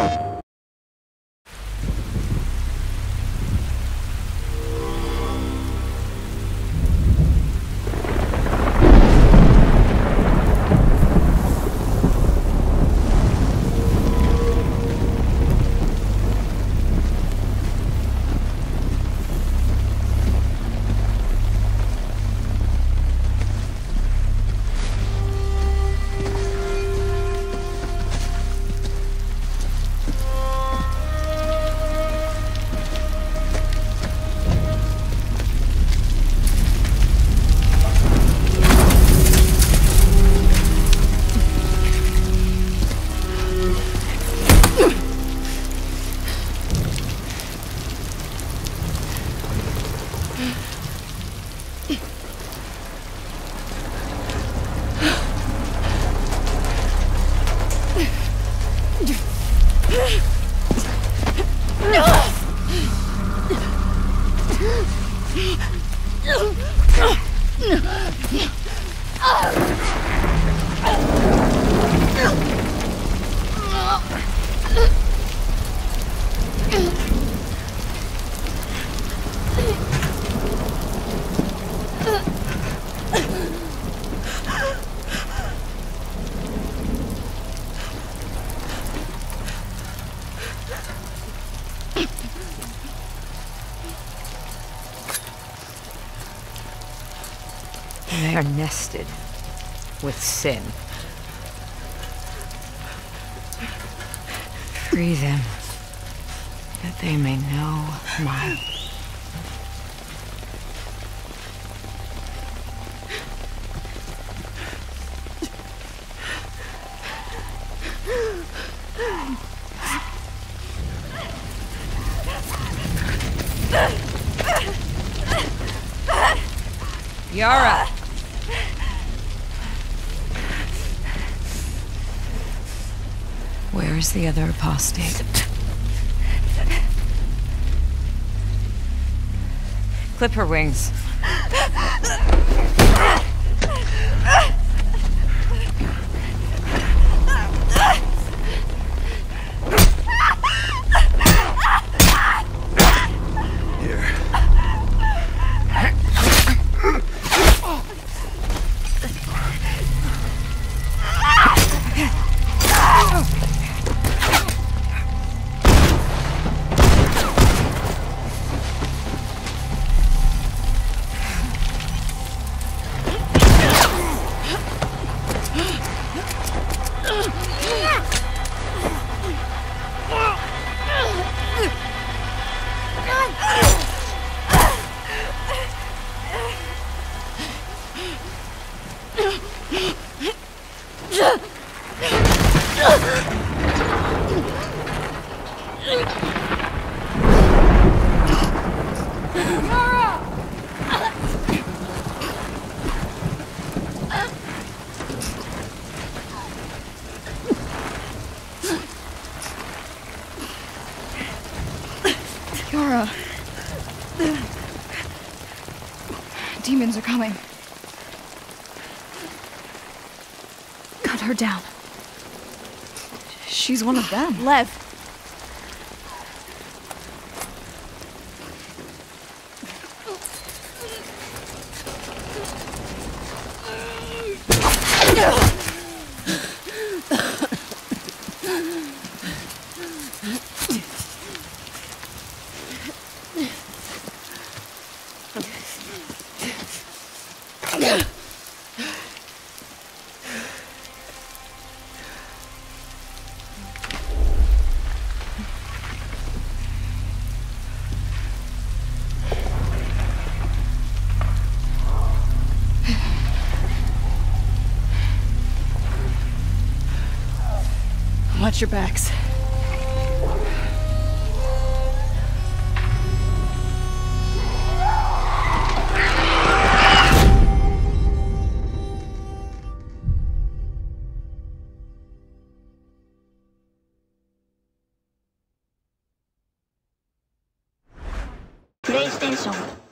Oh. They are nested with sin. Free them, that they may know my. Yara! Where is the other apostate? Clip her wings. Ugh! Yara. Demons are coming. Cut her down. She's one of them. Lev. Watch your backs. PlayStation